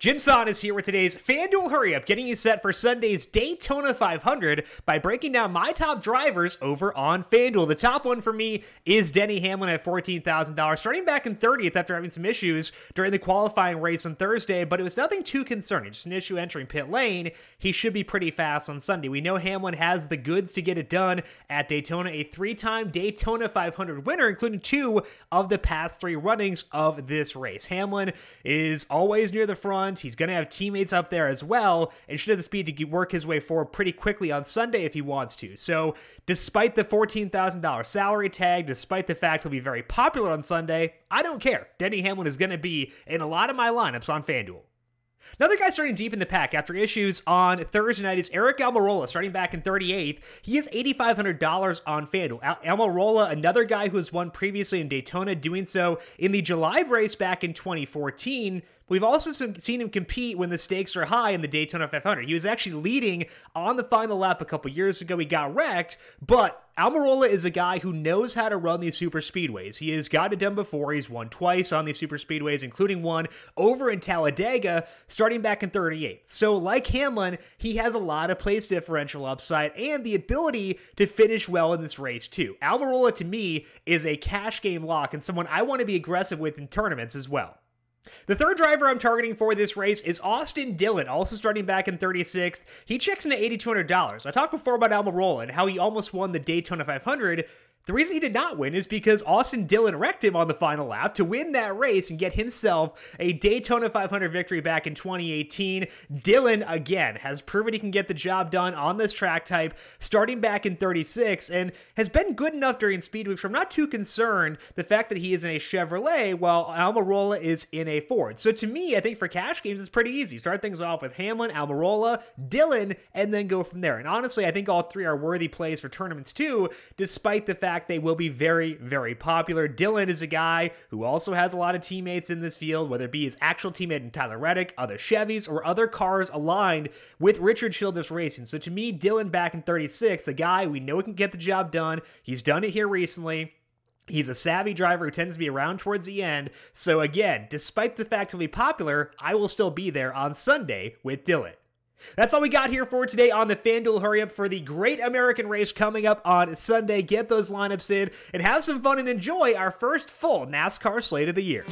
Jim Sannes is here with today's FanDuel Hurry Up, getting you set for Sunday's Daytona 500 by breaking down my top drivers over on FanDuel. The top one for me is Denny Hamlin at $14,000, starting back in 30th after having some issues during the qualifying race on Thursday, but it was nothing too concerning, just an issue entering pit lane. He should be pretty fast on Sunday. We know Hamlin has the goods to get it done at Daytona, a three time Daytona 500 winner, including two of the past three runnings of this race. Hamlin is always near the front front. He's going to have teammates up there as well, and should have the speed to work his way forward pretty quickly on Sunday if he wants to. So, despite the $14,000 salary tag, despite the fact he'll be very popular on Sunday, I don't care. Denny Hamlin is going to be in a lot of my lineups on FanDuel. Another guy starting deep in the pack after issues on Thursday night is Aric Almirola, starting back in 38th. He is $8,500 on FanDuel. Al- Almirola, another guy who has won previously in Daytona, doing so in the July race back in 2014. We've also seen him compete when the stakes are high in the Daytona 500. He was actually leading on the final lap a couple years ago. He got wrecked, but Almirola is a guy who knows how to run these super speedways. He has got it done before. He's won twice on these super speedways, including one over in Talladega, starting back in 38. So, like Hamlin, he has a lot of place differential upside and the ability to finish well in this race, too. Almirola, to me, is a cash game lock and someone I want to be aggressive with in tournaments as well. The third driver I'm targeting for this race is Austin Dillon, also starting back in 36th. He checks into $8,200. I talked before about Almirola and how he almost won the Daytona 500. The reason he did not win is because Austin Dillon wrecked him on the final lap to win that race and get himself a Daytona 500 victory back in 2018. Dillon, again, has proven he can get the job done on this track type starting back in 36 and has been good enough during speed weeks. I'm not too concerned the fact that he is in a Chevrolet while Almirola is in a Ford. So to me, I think for cash games, it's pretty easy. Start things off with Hamlin, Almirola, Dillon, and then go from there. And honestly, I think all three are worthy plays for tournaments too, despite the fact they will be very, very popular. Dillon is a guy who also has a lot of teammates in this field, whether it be his actual teammate in Tyler Reddick, other Chevys, or other cars aligned with Richard Childress Racing. So to me, Dillon back in 36, the guy we know can get the job done. He's done it here recently. He's a savvy driver who tends to be around towards the end. So again, despite the fact he'll be popular, I will still be there on Sunday with Dillon. That's all we got here for today on the FanDuel Hurry Up for the Great American Race coming up on Sunday. Get those lineups in and have some fun and enjoy our first full NASCAR slate of the year.